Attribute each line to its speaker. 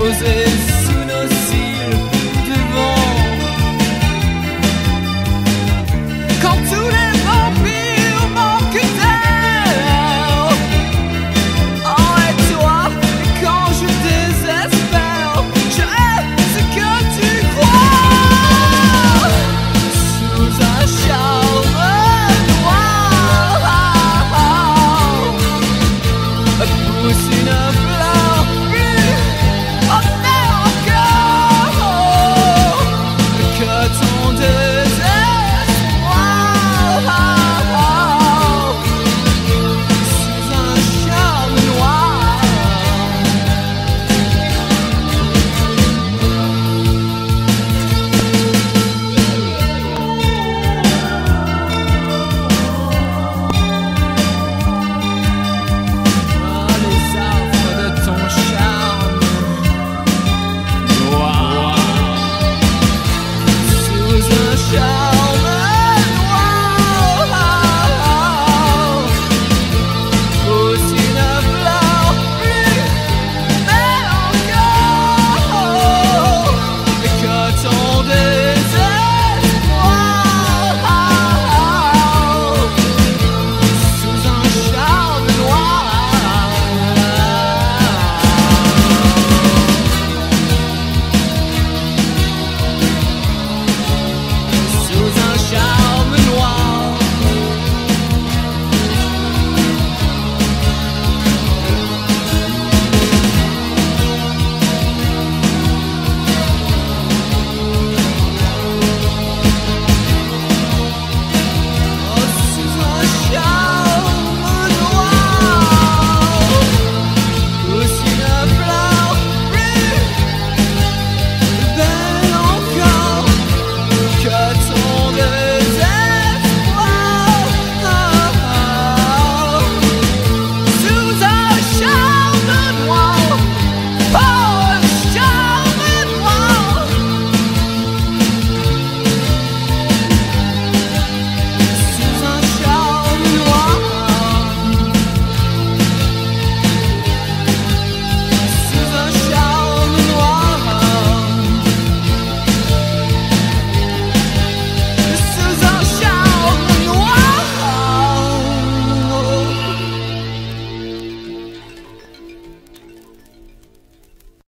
Speaker 1: roses.